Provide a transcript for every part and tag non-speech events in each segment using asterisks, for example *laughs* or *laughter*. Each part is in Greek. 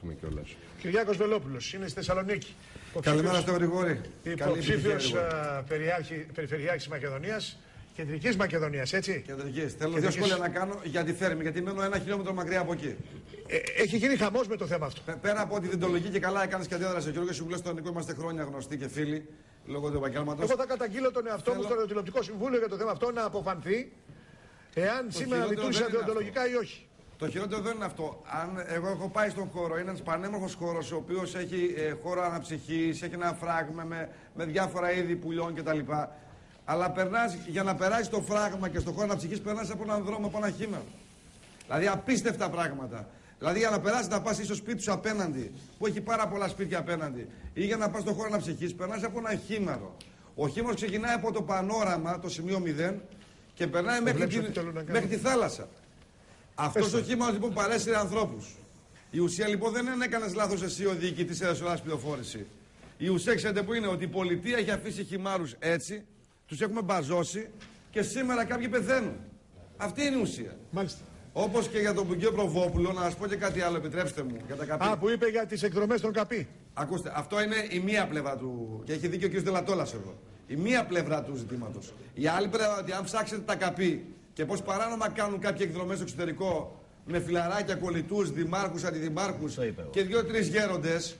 πούμε κιόλας. Κυριάκος Βελόπουλος, είναι στη Θεσσαλονίκη. Καλημέρα στο Γρηγόρη. Υποψήφιος περιφερειάρχης τη Μακεδονίας, κεντρικής Μακεδονίας, έτσι; Κεντρικής. Θέλω δύο σχόλια να κάνω για τη Θέρμη, γιατί μένω ένα χιλιόμετρο μακριά από εκεί. Ε, έχει γίνει χαμός με το θέμα αυτό. Πέ- Πέρα από τη δεντολογική και καλά έκανε και αντίδραση. Ο Γιώργος Σιβουλέ στον Νικό είμαστε χρόνια γνωστοί και φίλοι λόγω του επαγγέλματος. Εγώ θα καταγγείλω τον εαυτό μου Θέλω- στο τηλεοπτικό συμβούλιο για το θέμα αυτό να αποφανθεί εάν σήμερα χειρότερο λειτουργήσε δεν είναι αντιοντολογικά ή όχι. Το χειρότερο δεν είναι αυτό. Αν εγώ έχω πάει στον χώρο, είναι ένας πανέμορφος χώρος, ο οποίος έχει ε, χώρο αναψυχής, έχει ένα φράγμα με, με διάφορα είδη πουλιών κτλ. Αλλά περνάς, για να περάσει το φράγμα και στο χώρο αναψυχής, περνάς από έναν δρόμο, από ένα χήμερο. Δηλαδή απίστευτα πράγματα. Δηλαδή για να περάσεις να πας στο σπίτι σου απέναντι, που έχει πάρα πολλά σπίτια απέναντι, ή για να πας στο χώρο αναψυχής, περνάς από ένα χήμερο. Ο χήμερο ξεκινάει από το πανόραμα, το σημείο 0, και περνάει μέχρι, βλέπεις την- τι θέλω να κάνω. μέχρι τη θάλασσα. Αυτός Πες το. ο χήμαρο λοιπόν παρέσυρε ανθρώπους. Η ουσία λοιπόν δεν είναι έκανες λάθος εσύ ο διοικητής της Ελλάδα πληροφόρηση. Η ουσία ξέρετε που είναι ότι η πολιτεία έχει αφήσει χυμάρου έτσι, τους έχουμε μπαζώσει και σήμερα κάποιοι πεθαίνουν. Αυτή είναι η ουσία. Μάλιστα. Όπως και για τον Πουγγείο Προβόπουλο, να σας πω και κάτι άλλο, επιτρέψτε μου, για τα καπί. Α, που είπε για τις εκδρομές των ΚΑΠΗ. Ακούστε, αυτό είναι η μία πλευρά του. Και έχει δίκιο ο κ. Δελατόλας εδώ. Η μία πλευρά του ζητήματος. Η άλλη πλευρά ότι αν ψάξετε τα καπί και πώς παράνομα κάνουν κάποιοι εκδρομές στο εξωτερικό με φιλαράκια, κολλητούς, δημάρχους, αντιδημάρχους και δύο-τρεις γέροντες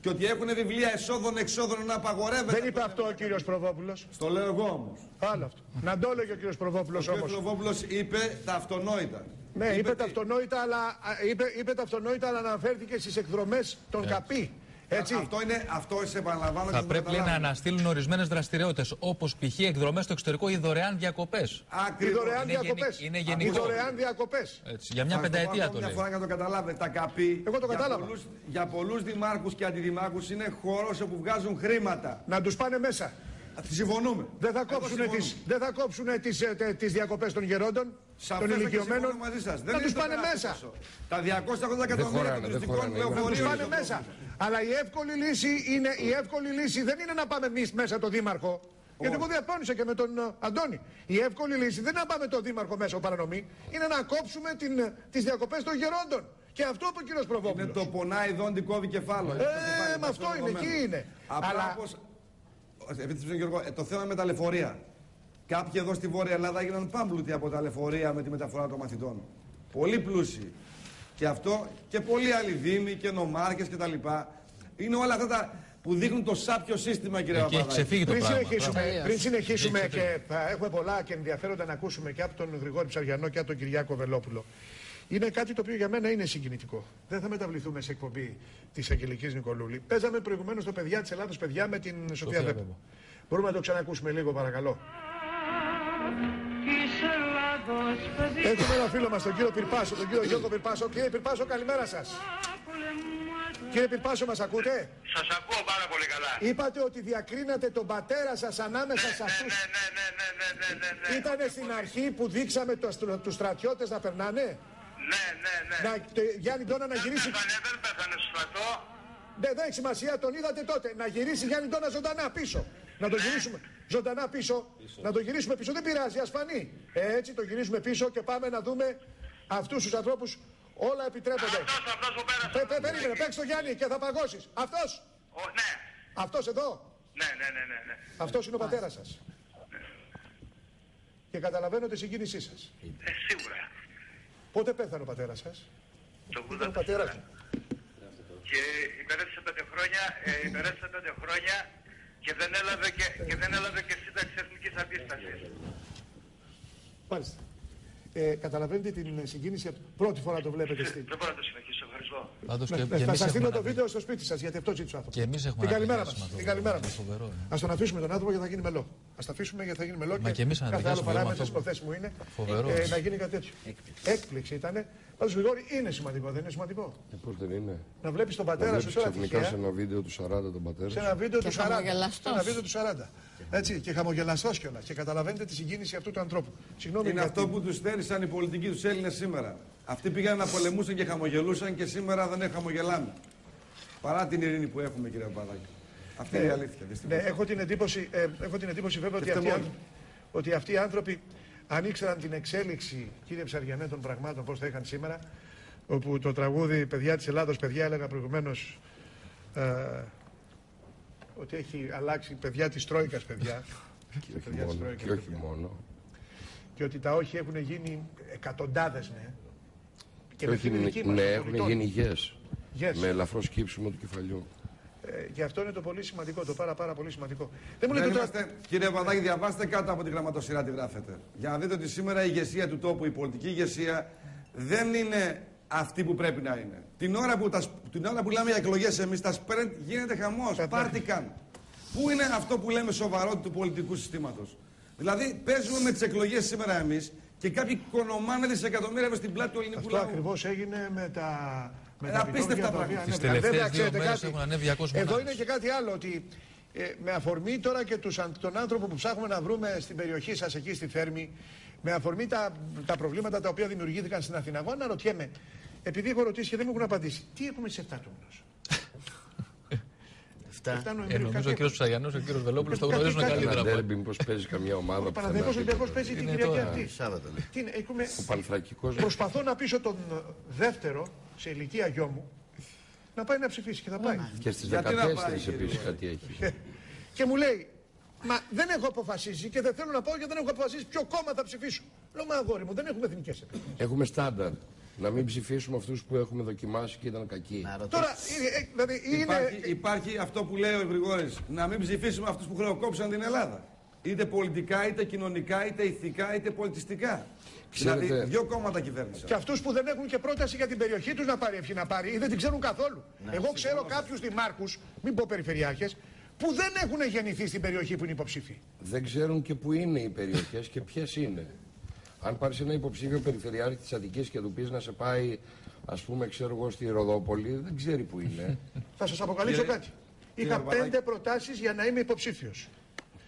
και ότι έχουν βιβλία εσόδων-εξόδων να απαγορεύεται. Δεν είπε αυτό ο κύριος Προβόπουλος. Στο λέω εγώ όμως. Άλλο αυτό. Να το έλεγε ο κύριος Προβόπουλος Ο κ. όμως. Λοβόπουλο είπε τα αυτονόητα. Ναι, είπε, τι; τα αυτονόητα, αλλά, α, είπε, είπε τα αυτονόητα, αλλά αναφέρθηκε στις εκδρομές των ΚΑΠΗ. Έτσι. Αυτό είναι, αυτό σε επαναλαμβάνω και Θα το πρέπει λέει, να καταλάβουμε. αναστείλουν ορισμένες δραστηριότητες, όπως π.χ. εκδρομές στο εξωτερικό ή δωρεάν διακοπές. Οι Ακριβώς. δωρεάν Είναι διακοπές. γενι- είναι Οι γενικό. δωρεάν διακοπές. Για μια Θα το πω πενταετία ακόμα το μια λέει. φορά για να το καταλάβετε. Τα καπί Εγώ το για κατάλαβα. πολλούς, για πολλούς δημάρχους και αντιδημάρχους είναι χώρος όπου βγάζουν χρήματα. Να τους πάνε μέσα. Συμφωνούμε. Δεν θα Εγώ κόψουν συμφωνώ. τις, δεν θα κόψουν τις, ε, τε- τις διακοπές των γερόντων, Σαφές των και ηλικιωμένων. συμφωνώ μαζί σας. Να είναι τους το πάνε τεράστιο μέσα. ποσό. Τα 280 εκατομμύρια χωράνε, των δεν τουριστικών χωράνε. Να τους λεωφορείων. πάνε είναι το μέσα. πρόβλημα. Αλλά η εύκολη λύση, είναι, η εύκολη λύση δεν είναι να πάμε εμείς μέσα το δήμαρχο. Γιατί εγώ διαφώνησα και με τον ε, Αντώνη. Η εύκολη λύση δεν είναι να πάμε το δήμαρχο μέσα ο παρανομή, είναι να κόψουμε την, ε, τις διακοπές των γερόντων. Και αυτό είπε ο κύριος Είναι Προβόπουλος. το πονάει δόντι κόβει κεφάλαιο. Είναι το κεφάλι Ε, με μας αυτό το είναι, δεδομένο. εκεί είναι. Απλά Αλλά όπως... Επειδή Γιώργο, ε, το θέμα με τα λεωφορεία. Κάποιοι εδώ στη Βόρεια Ελλάδα έγιναν πάμπλουτοι από τα λεωφορεία με τη μεταφορά των μαθητών. Πολύ πλούσιοι. Και αυτό και πολλοί άλλοι δήμοι και νομάρχες και τα λοιπά. Είναι όλα αυτά τα που δείχνουν το σάπιο σύστημα, κύριε Εκεί έχει Παπαδάκη. ξεφύγει το Πριν πράγμα. συνεχίσουμε, πριν συνεχίσουμε Έχει και θα έχουμε πολλά και ενδιαφέροντα να ακούσουμε και από τον Γρηγόρη Ψαριανό και από τον Κυριάκο Βελόπουλο. Είναι κάτι το οποίο για μένα είναι συγκινητικό. Δεν θα μεταβληθούμε σε εκπομπή της Αγγελικής Νικολούλη. Παίζαμε προηγουμένως το παιδιά της Ελλάδα, παιδιά με την Σοφία Βέπο. Βέπο. Μπορούμε να το ξανακούσουμε λίγο, παρακαλώ. της Ελλάδος παιδί Έχουμε ένα φίλο μας, τον κύριο Πυρπάσο, τον κύριο Γιώργο Πυρπάσο. Κύριε Πυρπάσο, καλημέρα σας. πολεμάται Κύριε Πυρπάσο, μας ακούτε; Σας ακούω πάρα πολύ καλά. Είπατε ότι διακρίνατε τον πατέρα σας ανάμεσα σε Ναι, αυτούς. ναι, ναι, ναι, ναι, ναι, ναι, ναι, ναι. Ήτανε στην αρχή που δείξαμε τους στρατιώτες να περνάνε; Ναι, ναι, ναι. Να, τε- Γιάννη Ντόνα να Δεν γυρίσει. πέθανε, δεν πέθανε στο στρατό. Ναι, δεν έχει σημασία, τον είδατε τότε. Να γυρίσει Γιάννη Ντόνα ζωντανά πίσω. Να το γυρίσουμε ζωντανά πίσω. Να το γυρίσουμε πίσω. Δεν πειράζει, ασφανή. Έτσι το γυρίσουμε πίσω και πάμε να δούμε αυτούς τους ανθρώπους. Όλα επιτρέπονται. Αυτός, αυτός που πέρασε. Πε, πε, περίμενε, παίξ το Γιάννη και θα παγώσεις. Αυτός; Ο, ναι, Αυτός εδώ; ναι, ναι, ναι, ναι, ναι. Αυτός είναι ο πατέρας σας. Και καταλαβαίνω τη συγκίνησή σας. Ε, σίγουρα. Πότε πέθανε ο πατέρας σας; Το Ήταν ο πατέρας 84. του. Και υπερέστησε πέντε χρόνια, ε, υπερέστησε πέντε χρόνια και δεν έλαβε και, και, δεν έλαβε και σύνταξη εθνικής αντίστασης. Μάλιστα. Ε, καταλαβαίνετε την συγκίνηση. Πρώτη φορά το βλέπετε στην. Δεν μπορώ να το συνεχίσω, ευχαριστώ. Πάντως Ναι, και, ναι, και θα εμείς σας στείλω έχουμε το να βίντεο στο σπίτι σας γιατί αυτό ζήτησε ο άνθρωπος. Και εμείς έχουμε Την να καλημέρα μας. δηλώσουμε αυτό Την το- καλημέρα το μας. φοβερό, ε. Α τον αφήσουμε τον άνθρωπο γιατί θα γίνει μελό. Α το αφήσουμε γιατί θα γίνει μελό Μα και εμείς κάθε άλλο αναδικάζουμε παράμετρος αυτό τη που- προθέσει μου είναι Φοβερό. ε, να γίνει κάτι τέτοιο. Έκπληξη ήταν. Πάντως Γρηγόρη είναι σημαντικό, δεν είναι σημαντικό; Ε, πώς δεν είναι; Να βλέπεις τον Να πατέρα σου βλέπεις τώρα ξαφνικά σε τυχαία ένα βίντεο του 40 τον πατέρα σε σου. ένα βίντεο Και του 40. Σε χαμογελαστός. ένα βίντεο του 40. Έτσι, και χαμογελαστός κιόλας. Και καταλαβαίνετε τη συγκίνηση αυτού του ανθρώπου. Συγγνώμη Είναι για αυτό την- που τους στέρισαν οι πολιτικοί τους Έλληνες σήμερα. Αυτοί πήγαν να πολεμούσαν και χαμογελούσαν και σήμερα δεν χαμογελάμε. Παρά την ειρήνη που έχουμε, κύριε Παπαδάκη. Αυτή είναι η αλήθεια. δυστυχώς. Ναι, έχω την εντύπωση, ε, έχω την εντύπωση βέβαια ότι Και αυτοί, οι φταίμε άνθρωποι, ότι αυτοί οι άνθρωποι, αν ήξεραν την εξέλιξη, κύριε Ψαριανέ, των πραγμάτων, πώς θα είχαν σήμερα, όπου το τραγούδι «Παιδιά της Ελλάδος», παιδιά έλεγα προηγουμένως ε, ότι έχει αλλάξει παιδιά της Τρόικας, παιδιά. Και όχι παιδιά της μόνο. Τρόικας, Και όχι παιδιά. μόνο. Και ότι τα όχι έχουν γίνει εκατοντάδες, ναι. Και με όχι, την δική μας, ναι, των έχουν πολιτών. γίνει υγιές. Yes. Με ελαφρώ σκύψιμο του κεφαλιού. Ε, και αυτό είναι το πολύ σημαντικό, το πάρα πάρα πολύ σημαντικό. Δεν μου Δεν λέτε τώρα... είμαστε, κύριε Παπαδάκη, διαβάστε κάτω από τη γραμματοσυρά τι γράφετε. Για να δείτε ότι σήμερα η ηγεσία του τόπου, η πολιτική ηγεσία, δεν είναι αυτή που πρέπει να είναι. Την ώρα που, τα, σπ- την ώρα που λέμε για εκλογές, εμείς τα σπρέντ γίνεται χαμός. Πάρτηκαν. Πού είναι αυτό που λέμε σοβαρότητα του πολιτικού συστήματος; Δηλαδή, παίζουμε με τις εκλογές σήμερα εμείς και κάποιοι κονομάνε δισεκατομμύρια ευρώ στην πλάτη του ελληνικού Αυτό λαού. ακριβώς έγινε με τα. Με Ε, τα απίστευτα επιτόκια τα οποία πράγματα. Τις ανέβηκαν. τελευταίες Βέβαια, δύο ξέρετε μέρες κάτι, έχουν ανέβει 200 Εδώ μονάδες. είναι και κάτι άλλο. Ότι ε, με αφορμή τώρα και τους, αν- τον άνθρωπο που ψάχνουμε να βρούμε στην περιοχή σας εκεί στη Θέρμη, με αφορμή τα, τα προβλήματα τα οποία δημιουργήθηκαν στην Αθήνα, εγώ αναρωτιέμαι, επειδή έχω ρωτήσει και δεν μου έχουν απαντήσει, τι έχουμε στι 7 του μηνός. 7. 7 Ε, Νοεμβρίου. νομίζω ο κάτι κύριος Ψαγιανός και ο κύριος Βελόπουλος το Κάτι- γνωρίζουν κάτι- καλύτερα Ένα από ντέρμπι, μήπως παίζει καμιά ομάδα Ο που Παναδιακός Ολυμπιακός παίζει την Είναι Κυριακή τώρα. αυτή. Σάββατο. ναι. Τι είναι, έχουμε... Ο Πανθρακικός Προσπαθώ να πείσω τον ε, δεύτερο σε ηλικία γιο μου να πάει να ψηφίσει και θα πάει. και στις Γιατί να πάει, 14 κύριε επίσης κάτι έχει. *laughs* Και μου λέει, Μα δεν έχω αποφασίσει και δεν θέλω να πάω γιατί δεν έχω αποφασίσει ποιο κόμμα θα ψηφίσω. Λέω, Μα αγόρι μου, δεν έχουμε εθνικές επιλογές. Έχουμε στάνταρ. Να μην ψηφίσουμε αυτούς που έχουμε δοκιμάσει και ήταν κακοί. Να ρωτήσω. Τώρα, ε, ε, δηλαδή είναι. Υπάρχει, υπάρχει αυτό που λέει ο Γρηγόρης, να μην ψηφίσουμε αυτούς που χρεοκόψαν την Ελλάδα. Είτε πολιτικά, είτε κοινωνικά, είτε ηθικά, είτε πολιτιστικά. Ξέρετε- Δηλαδή, δύο κόμματα κυβέρνησαν. Και αυτούς που δεν έχουν και πρόταση για την περιοχή τους να πάρει ευχή να πάρει ή δεν την ξέρουν καθόλου. Εγώ ξέρω κάποιους δημάρχους, μην πω περιφερειάρχες, που δεν έχουν γεννηθεί στην περιοχή που είναι υποψήφοι. Δεν ξέρουν και πού είναι οι περιοχές και ποιες είναι. Αν πάρεις ένα υποψήφιο περιφερειάρχη της Αττικής και του πεις να σε πάει, ας πούμε, ξέρω εγώ, στη Ροδόπολη, δεν ξέρει πού είναι. *laughs* Θα σας αποκαλύψω Κύριε- κάτι. κύριε Είχα Παπαδάκη. πέντε προτάσεις για να είμαι υποψήφιος.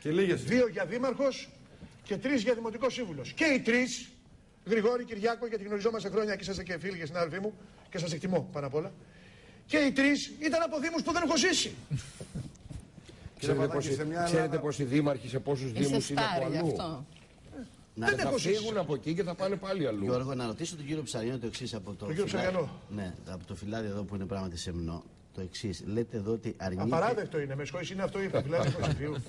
Και λίγες. Δύο για δήμαρχος και τρεις για δημοτικός σύμβουλος. Και οι τρεις, Γρηγόρη Κυριάκο, γιατί γνωριζόμαστε χρόνια και είσαστε και φίλοι και συνάδελφοί μου και σας εκτιμώ πάνω απ' όλα. Και οι τρεις ήταν από Δήμους που δεν έχω ζήσει. Ξέρετε, Παπαδάκη, πόσοι, σε μια ξέρετε Ελλάδα- πόσοι δήμαρχοι σε πόσους Είσαι δήμους είναι από στάρι γι' αλλού; αυτό. Να, Δεν Θα έχω ζήσει. φύγουν από εκεί και θα πάνε πάλι αλλού. Γιώργο, να ρωτήσω τον κύριο Ψαριανό το εξής από το. Τον κύριο φυλάδι- Ψαριανό. Ναι, από το φυλάδι εδώ που είναι πράγματι σεμνό. Το εξής. Λέτε εδώ ότι αρνείται. Απαράδεκτο είναι, με σχόλια είναι αυτό η επιφυλάκη του υποψηφίου. *laughs*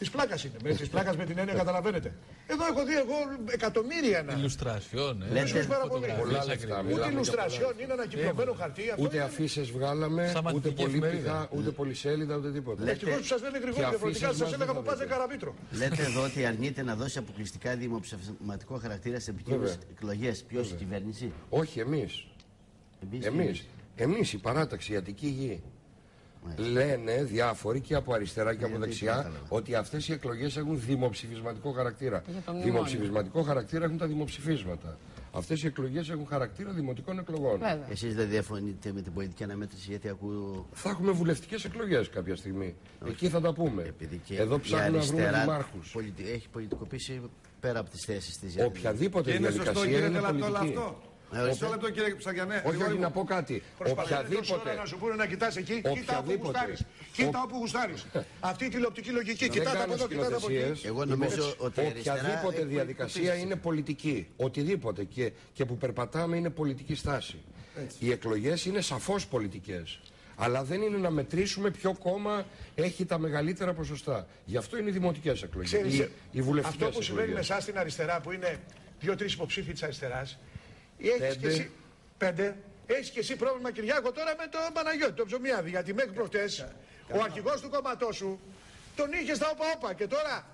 Της πλάκας είναι. Της πλάκας με την έννοια καταλαβαίνετε. Εδώ έχω δει εγώ εκατομμύρια να. Ιλουστρασιόν, ε. Λέτε- πάρα πολύ. φωτογραφίες Πολλά λεφτά, ακριβώς. μιλάμε Ούτε για ηλουστρασιόν είναι ανακυκλωμένο χαρτί. Αυτό Ούτε είναι- αφήσεις βγάλαμε, Σαν ούτε μαθητική πολύπτυχα, εφημερίδα. ούτε πολυσέλιδα, ούτε τίποτα. Ευτυχώς που σας λένε γρήγορα Και διαφορετικά, αφήσεις σας μας έλεγα δεν που θα πάτε δείτε. καραβίτρο. Λέτε εδώ ότι αρνείται να δώσει αποκλειστικά δημοψηφισματικό χαρακτήρα σε επικίνδυνες Βέβαια. εκλογές. Ποιος η κυβέρνηση; Όχι εμείς. Εμείς Εμείς. Εμείς η παράταξη, η Αττική Γη. Λένε διάφοροι και από αριστερά και από Γιατί δεξιά κατάλαβα. ότι αυτές οι εκλογές έχουν δημοψηφισματικό χαρακτήρα. Για το μνημόνιο. Δημοψηφισματικό χαρακτήρα έχουν τα δημοψηφίσματα. Αυτές οι εκλογές έχουν χαρακτήρα δημοτικών εκλογών. Βέβαια. Εσείς δεν διαφωνείτε με την πολιτική αναμέτρηση γιατί ακούω. Θα έχουμε βουλευτικές εκλογές κάποια στιγμή. Εκεί θα τα πούμε. Επειδή και Εδώ η ψάχνουμε να βρούμε αριστερά δημάρχους. πολιτι- έχει πολιτικοποιήσει πέρα από τις θέσεις της. Οποιαδήποτε Και είναι σωστό διαδικασία κύριε είναι Τελατόλα πολιτική. αυτό. Ε, Μισό λεπτό κύριε Ψαγιανέ. Όχι, Γρηγόρη όχι, μου. να πω κάτι. Προσπαθούν τόση ώρα Οποιαδήποτε. να σου πούνε να κοιτάς εκεί, κοίτα όπου Οποιαδήποτε. γουστάρεις. Κοίτα όπου γουστάρεις. *laughs* Αυτή η τηλεοπτική λογική. Κοιτάτε από κάνω εδώ, κοιτάτε από εκεί. σκηνοθεσίες. Εγώ νομίζω ότι η αριστερά Οποιαδήποτε έχει διαδικασία πολιτικοποιήσει. είναι πολιτική. Οτιδήποτε και, και που περπατάμε είναι πολιτική στάση. Οι εκλογές είναι σαφώς πολιτικές. Αλλά δεν είναι να μετρήσουμε ποιο κόμμα έχει τα μεγαλύτερα ποσοστά. Γι' αυτό είναι οι δημοτικές εκλογές. Ξέρεις, Οι, οι βουλευτικές αυτό που συμβαίνει με εκλογέ. εσάς στην αριστερά, που είναι δύο-τρεις υποψήφοι της αριστεράς, έχεις και Πέντε. εσύ. Πέντε. Έχεις και εσύ πρόβλημα, Κυριάκο, τώρα με τον Παναγιώτη, τον Ψωμιάδη. Γιατί μέχρι προχτές ο αρχηγός του κόμματός σου τον είχε στα όπα-όπα και τώρα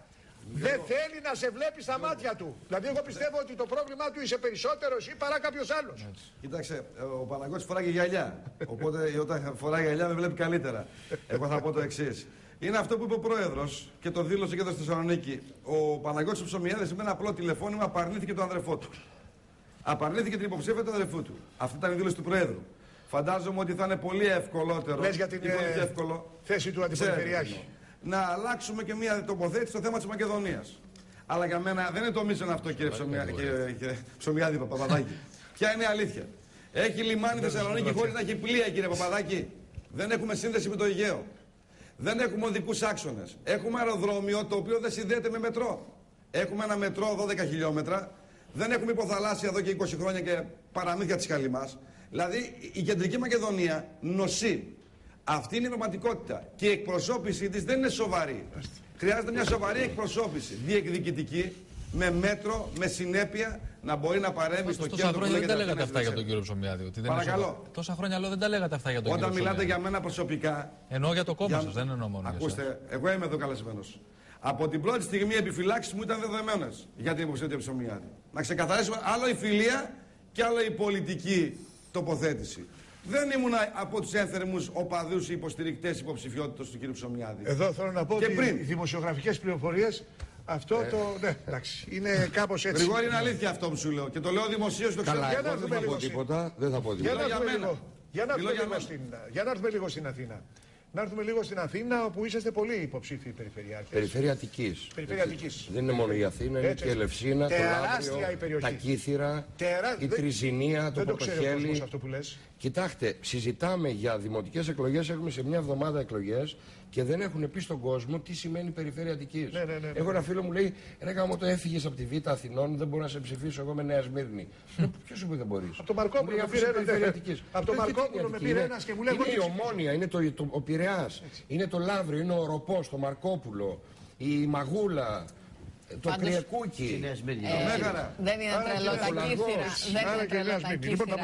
δεν θέλει να σε βλέπει στα μάτια του. Δηλαδή, εγώ πιστεύω ότι το πρόβλημά του είσαι περισσότερο ή παρά κάποιος άλλος. Κοίταξε, ο Παναγιώτης φοράει και γυαλιά. Οπότε *laughs* όταν φοράει γυαλιά με βλέπει καλύτερα. Εγώ θα πω το εξής. Είναι αυτό που είπε ο πρόεδρος και το δήλωσε και εδώ στη Θεσσαλονίκη. Ο Παναγιώτης Ψωμιάδης με ένα απλό τηλεφώνημα απαρνήθηκε τον αδερφό του. Απαρνήθηκε την υποψήφια του αδερφού του. Αυτή ήταν η δήλωση του Προέδρου. Φαντάζομαι ότι θα είναι πολύ ευκολότερο. Λες για την, ή πολύ ε, πιο εύκολο. θέση του αντιπεριφερειάρχη. Ξέρετε, Να αλλάξουμε και μια τοποθέτηση στο θέμα της Μακεδονίας. Αλλά για μένα δεν είναι το μείζον αυτό, κύριε, Ψωμιά, κύριε, κύριε Ψωμιάδη Παπαδάκη. Ποια είναι η αλήθεια; Έχει λιμάνι Θεσσαλονίκη χωρίς να έχει πλοία, κύριε Παπαδάκη. Δεν έχουμε σύνδεση με το Αιγαίο. Δεν έχουμε οδικούς άξονες. Έχουμε αεροδρόμιο το οποίο δεν συνδέεται με μετρό. Έχουμε ένα μετρό 12 χιλιόμετρα. Δεν έχουμε υποθαλάσσια εδώ και 20 χρόνια και παραμύθια της Χαλιμά. Δηλαδή η Κεντρική Μακεδονία νοσεί. Αυτή είναι η πραγματικότητα. Και η εκπροσώπησή της δεν είναι σοβαρή. Χρειάζεται μια σοβαρή εκπροσώπηση. Διεκδικητική, με μέτρο, με συνέπεια, να μπορεί να παρέμβει στο Τόσα κέντρο που χρόνια δεν λέγεται τα λέγατε Αθήνα αυτά για τον Βρυξέλλες. κύριο Ψωμιάδη. Ότι δεν Παρακαλώ. Είναι σοβαρό. Τόσα χρόνια λέω δεν τα λέγατε αυτά για τον Όταν κύριο μιλάτε Ψωμιάδη. για μένα προσωπικά. Εννοώ για το κόμμα για- σας, δεν εννοώ μόνο για εσάς. Ακούστε, εγώ είμαι εδώ καλεσμένος. Από την πρώτη στιγμή οι επιφυλάξεις μου ήταν δεδομένες για την υποψήφια ψωμιάδη. Να ξεκαθαρίσουμε άλλο η φιλία και άλλο η πολιτική τοποθέτηση. Δεν ήμουν από τους ένθερμους οπαδούς ή υποστηρικτές υποψηφιότητας του κ. Ψωμιάδη. Εδώ θέλω να πω Και ότι πριν. οι δημοσιογραφικές πληροφορίες αυτό το. Ναι, εντάξει, είναι κάπως έτσι. Γρηγόρη, είναι αλήθεια αυτό που σου λέω και το λέω δημοσίως το ξέρω. Καλά, Για να εγώ δεν έρθουμε θα πω λίγο στην- τίποτα. Δεν θα πω Για τίποτα. να, για έρθουμε μένα. λίγο, για, να Μιλώ έρθουμε για λίγο μένα. στην, για να έρθουμε λίγο στην Αθήνα. Να έρθουμε λίγο στην Αθήνα όπου είσαστε πολύ υποψήφιοι περιφερειάρχες. Περιφέρεια Αττικής. Περιφέρεια Αττικής. Δεν είναι μόνο η Αθήνα, είναι Έτσι, και η έτσι. Ελευσίνα, το Τεράστια Λαύριο, η περιοχή. τα Κύθυρα, Τερά- η δεν- Τριζηνία, το Δεν το ξέρει ο κόσμος Πορτοχέλι. αυτό που λες. Κοιτάξτε, συζητάμε για δημοτικές εκλογές, έχουμε σε μια εβδομάδα εκλογές και δεν έχουν πει στον κόσμο τι σημαίνει περιφέρεια Αττικής. Ναι, ναι, ναι, ναι. Έχω ένα φίλο μου λέει: Ρε γάμο το έφυγες από τη Β' Αθηνών, δεν μπορώ να σε ψηφίσω εγώ με Νέα Σμύρνη. Ποιος σου είπε δεν μπορείς; Από τον Μαρκόπουλο με πήρε ένα- από τον Μαρκόπουλο με πήρε ένας και μου λέει, Είναι εγώ η τι ψηφίζω. Ομόνια, είναι το, το, ο Πειραιά, είναι το Λαύριο, είναι ο Ροπός, το Μαρκόπουλο, η Μαγούλα, το Πάντως, Κρυεκούκι. στη Νέα Σμύρνη. Ε, Μέγαρα. Δεν είναι Άρα τρελό και τα ο Λαγός. κύθυρα. Δεν Άρα είναι και η Νέα τρελό τα Σμύρνη. Λοιπόν, να κύθυρα.